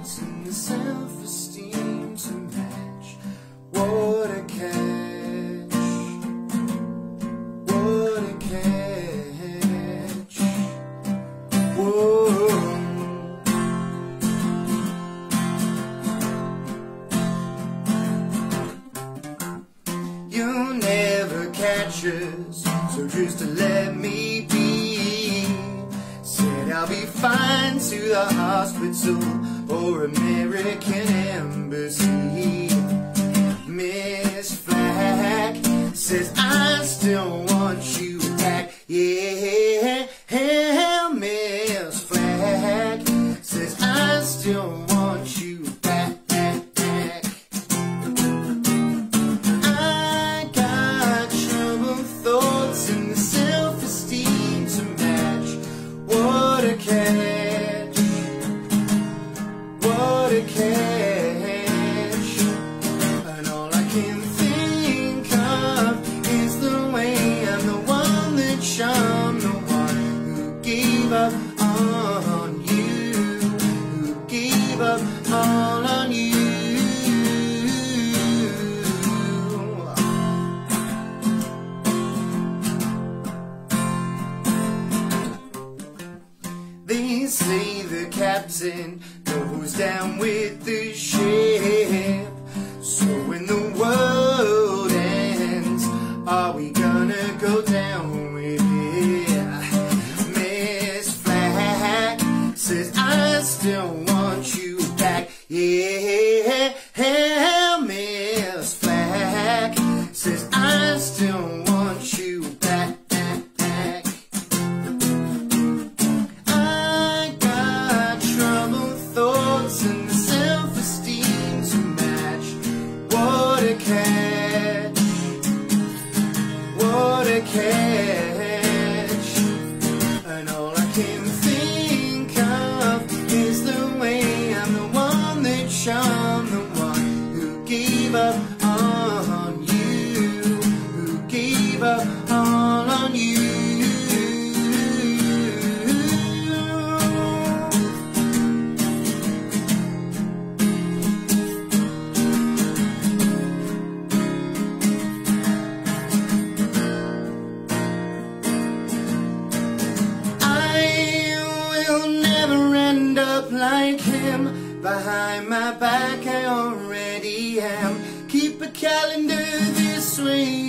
thoughts and the self-esteem to match. What a catch! What a catch! Whoa. You'll never catch us, so just to let me be. Said I'll be fine to the hospital or American embassy. Miss Flack says I still want you back. Yeah, A! And all I can think of is the way I'm the one that I'm the one who gave up on you, who gave up all on you. They say the captain goes down with the ship. So when the world ends, are we gonna go down with it? Miss Flack says I still want you back. Yeah, What a never end up like him. Behind my back, I already am. Keep a calendar this way,